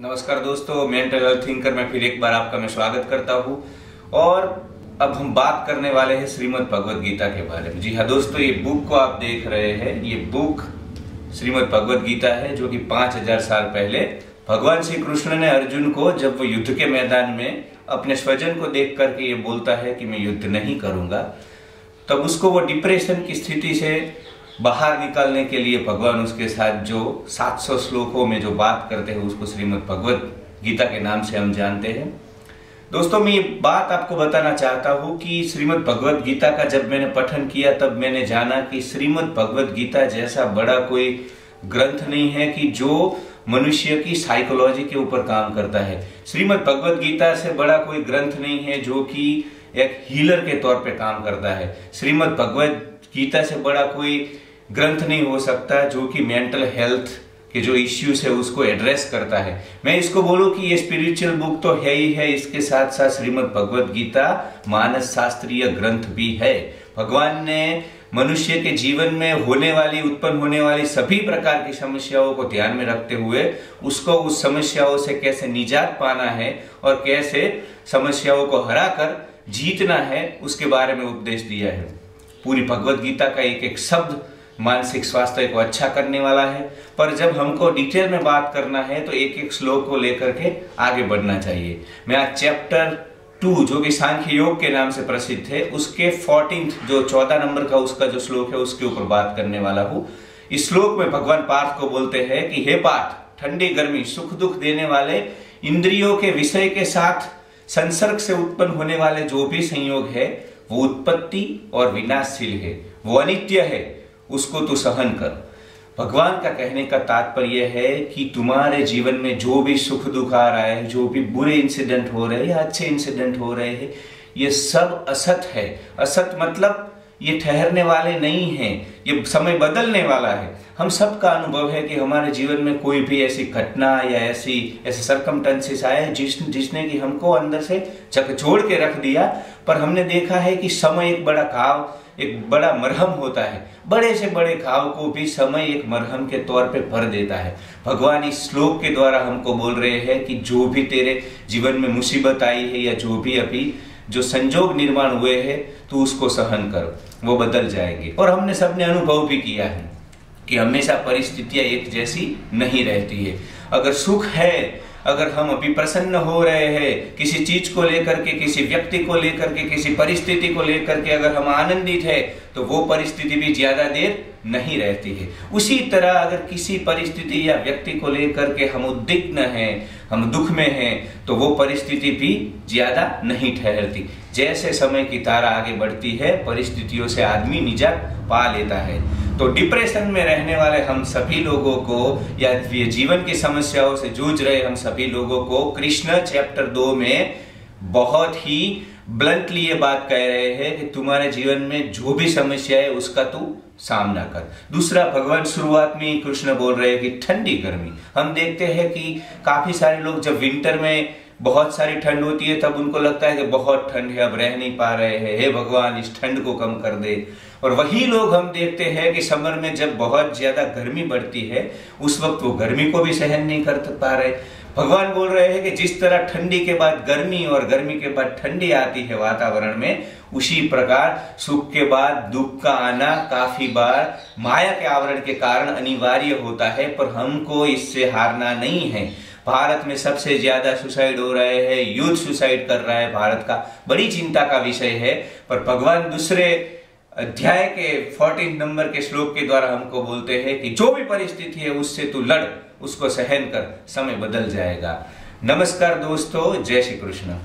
नमस्कार दोस्तों mental health thinker में फिर एक बार आपका मैं स्वागत करता हूँ। और अब हम बात करने वाले हैं श्रीमद् भगवत गीता के बारे में। जी हाँ दोस्तों, ये बुक को आप देख रहे हैं। ये बुक श्रीमद् भगवत गीता है, जो कि पाँच हज़ार साल पहले भगवान श्री कृष्ण ने अर्जुन को जब वो युद्ध के मैदान में अपने स्वजन को देख करके ये बोलता है कि मैं युद्ध नहीं करूँगा, तब उसको वो डिप्रेशन की स्थिति से बाहर निकालने के लिए भगवान उसके साथ जो 700 श्लोकों में जो बात करते हैं, उसको श्रीमद् भगवत गीता के नाम से हम जानते हैं। दोस्तों, मैं ये बात आपको बताना चाहता हूँ कि श्रीमद् भगवत गीता का जब मैंने पठन किया, तब मैंने जाना कि श्रीमद् भगवत गीता जैसा बड़ा कोई ग्रंथ नहीं है कि जो मनुष्य की साइकोलॉजी के ऊपर काम करता है। श्रीमद् भगवत गीता से बड़ा कोई ग्रंथ नहीं है जो कि एक हीलर के तौर पे काम करता है। श्रीमद् भगवत गीता से बड़ा कोई ग्रंथ नहीं हो सकता जो कि मेंटल हेल्थ के जो इश्यूज़ है उसको एड्रेस करता है। मैं इसको बोलूँ कि ये स्पिरिचुअल बुक तो है ही है, इसके साथ साथ श्रीमद भगवत गीता, मानस शास्त्रीय ग्रंथ भी है। भगवान ने मनुष्य के जीवन में होने वाली, उत्पन्न होने वाली सभी प्रकार की समस्याओं को ध्यान में रखते हुए, उसको उस समस्याओं से कैसे निजात पाना है और कैसे समस्याओं को हराकर जीतना है, उसके बारे में उपदेश दिया है। पूरी भगवत गीता का एक एक शब्द मानसिक स्वास्थ्य को अच्छा करने वाला है। पर जब हमको डिटेल में बात करना है तो एक एक श्लोक को लेकर के आगे बढ़ना चाहिए। मैं आज चैप्टर टू जो कि सांख्य योग के नाम से प्रसिद्ध है, उसके फोर्टीन जो चौदह नंबर का उसका जो श्लोक है, उसके ऊपर बात करने वाला हूँ। इस श्लोक में भगवान पार्थ को बोलते हैं कि, हे पार्थ, ठंडी गर्मी, सुख दुख देने वाले, इंद्रियों के विषय के साथ संसर्ग से उत्पन्न होने वाले जो भी संयोग है, वो उत्पत्ति और विनाशशील है। वो अनित्य है। उसको तो सहन करो। भगवान का कहने का तात्पर्य है कि तुम्हारे जीवन में जो भी सुख दुख आ रहा है, जो भी बुरे इंसिडेंट हो रहे हैं या अच्छे इंसिडेंट हो रहे हैं, ये सब असत है। असत मतलब ये ठहरने वाले नहीं हैं, ये समय बदलने वाला है। हम सबका अनुभव है कि हमारे जीवन में कोई भी ऐसी घटना या ऐसी, ऐसे सरकमटेंसेस आए जिस, जिसने कि हमको अंदर से चकचोड़ के रख दिया, पर हमने देखा है कि समय एक बड़ा घाव, एक बड़ा मरहम होता है। बड़े से बड़े घाव को भी समय एक मरहम के तौर पे भर देता है। भगवान इस श्लोक के द्वारा हमको बोल रहे हैं कि जो भी तेरे जीवन में मुसीबत आई है या जो भी अभी जो संजोग निर्माण हुए हैं तो उसको सहन करो। वो बदल जाएँगे। और हमने सबने अनुभव भी किया है कि हमेशा परिस्थितियाँ एक जैसी नहीं रहती है। अगर सुख है अगर हम अभी प्रसन्न हो रहे हैं, किसी चीज़ को लेकर के, किसी व्यक्ति को लेकर के, किसी परिस्थिति को लेकर के अगर हम आनंदित है तो वो परिस्थिति भी ज़्यादा देर नहीं रहती है। उसी तरह अगर किसी परिस्थिति या व्यक्ति को लेकर के हम उद्विग्न हैं, हम दुख में हैं तो वो परिस्थिति भी ज़्यादा नहीं ठहरती। जैसे समय की तारा आगे बढ़ती है, परिस्थितियों से आदमी निजात पा लेता है। तो डिप्रेशन में रहने वाले हम सभी लोगों को, या जीवन की समस्याओं से जूझ रहे हम सभी लोगों को, कृष्ण चैप्टर दो में बहुत ही ब्लंटली ये बात कह रहे हैं कि तुम्हारे जीवन में जो भी समस्या है, उसका तू सामना कर। दूसरा, भगवान शुरुआत में कृष्ण बोल रहे हैं कि ठंडी गर्मी। हम देखते हैं कि काफ़ी सारे लोग जब विंटर में बहुत सारी ठंड होती है, तब उनको लगता है कि बहुत ठंड है, अब रह नहीं पा रहे हैं। हे भगवान, इस ठंड को कम कर दे। और वही लोग हम देखते हैं कि समर में जब बहुत ज़्यादा गर्मी बढ़ती है, उस वक्त वो गर्मी को भी सहन नहीं कर पा रहे। भगवान बोल रहे हैं कि जिस तरह ठंडी के बाद गर्मी और गर्मी के बाद ठंडी आती है वातावरण में, उसी प्रकार सुख के बाद दुख का आना काफ़ी बार माया के आवरण के कारण अनिवार्य होता है, पर हमको इससे हारना नहीं है। भारत में सबसे ज़्यादा सुसाइड हो रहे हैं, यूथ सुसाइड कर रहा है भारत का। बड़ी चिंता का विषय है, पर भगवान दूसरे अध्याय के फोर्टीन नंबर के श्लोक के द्वारा हमको बोलते हैं कि जो भी परिस्थिति है, उससे तू लड़, उसको सहन कर, समय बदल जाएगा। नमस्कार दोस्तों, जय श्री कृष्ण।